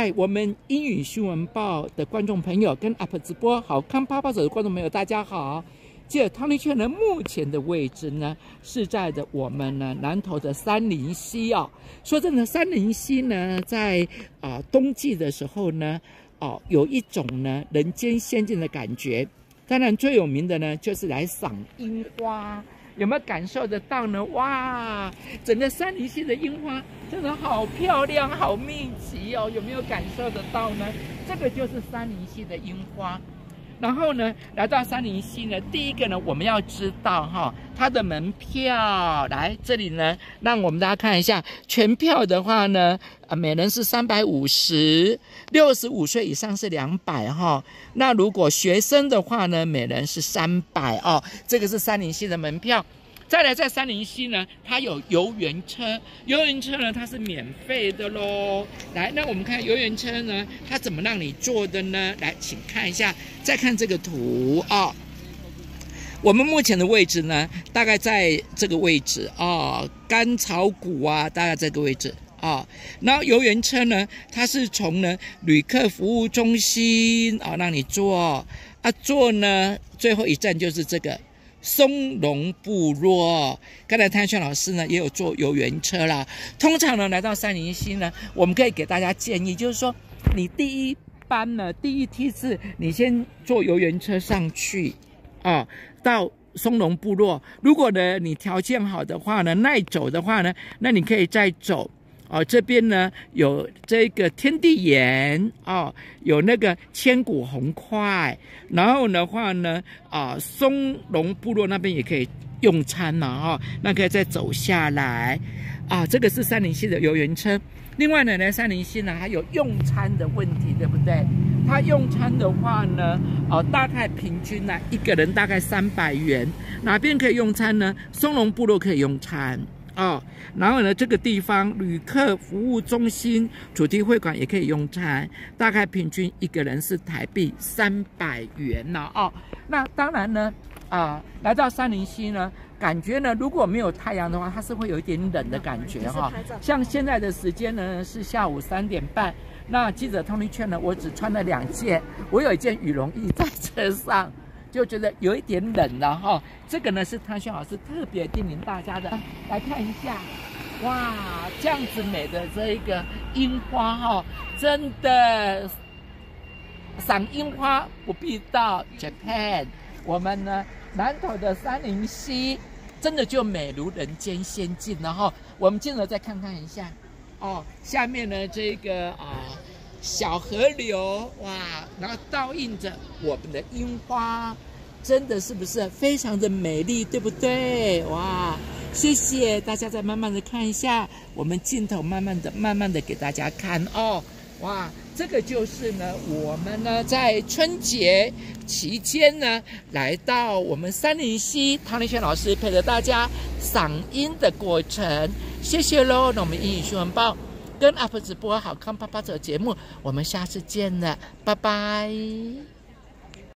在我们英语新闻报的观众朋友跟 Up 直播好看啪啪走的观众朋友，大家好。这汤丽圈呢，目前的位置呢是在的我们呢南投的三林溪哦。说真的，三林溪呢，在啊冬季的时候呢，哦有一种呢人间仙境的感觉。当然最有名的呢，就是来赏樱花。有没有感受得到呢？哇，整个山林系的樱花真的好漂亮，好密集哦！有没有感受得到呢？这个就是山林系的樱花。然后呢，来到三林溪呢，第一个呢，我们要知道哈，它的门票来这里呢，让我们大家看一下，全票的话呢，啊，每人是三百五十，六十五岁以上是两百哈。那如果学生的话呢，每人是三百哦。这个是三林溪的门票。再来，在三林溪呢，它有游园车，游园车呢，它是免费的喽。来，那我们看游园车呢，它怎么让你坐的呢？来，请看一下，再看这个图啊。我们目前的位置呢，大概在这个位置啊，甘草谷啊，大概这个位置啊。然后游园车呢，它是从呢旅客服务中心啊让你坐啊，坐呢最后一站就是这个。松龙部落，刚才汤轩老师呢也有坐游园车啦。通常呢来到三林溪呢，我们可以给大家建议，就是说你第一班呢第一梯次，你先坐游园车上去啊，到松龙部落。如果呢你条件好的话呢，耐走的话呢，那你可以再走。哦，这边呢有这个天地岩哦，有那个千古红块，然后的话呢，啊，松龙部落那边也可以用餐嘛，哈，那可以再走下来，啊，这个是三林溪的游园车。另外呢，呢三林溪呢还有用餐的问题，对不对？它用餐的话呢，哦，大概平均呢一个人大概三百元。哪边可以用餐呢？松龙部落可以用餐。哦，然后呢，这个地方旅客服务中心主题会馆也可以用餐，大概平均一个人是台币三百元呢。哦，那当然呢，啊，来到三林溪呢，感觉呢，如果没有太阳的话，它是会有一点冷的感觉哈。像现在的时间呢是下午三点半，那记者通力券呢，我只穿了两件，我有一件羽绒衣在车上。就觉得有一点冷了哈，这个呢是汤轩老师特别叮咛大家的，来看一下，哇，这样子美的这一个樱花哈，真的赏樱花不必到 Japan，我们呢南投的三林溪真的就美如人间仙境然后，我们进来再看看一下，哦，下面呢这个啊。小河流哇，然后倒映着我们的樱花，真的是不是非常的美丽，对不对？哇，谢谢大家，再慢慢的看一下，我们镜头慢慢的、慢慢的给大家看哦。哇，这个就是呢，我们呢在春节期间呢，来到我们三林溪，唐立轩老师陪着大家赏樱的过程，谢谢喽。那我们英语新闻报。跟阿婆直播好看啪啪走节目，我们下次见了，拜拜。